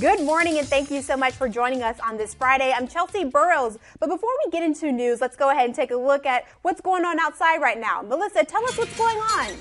Good morning and thank you so much for joining us on this Friday. I'm Chelsea Burrows. But before we get into news, let's go ahead and take a look at what's going on outside right now. Melissa, tell us what's going on.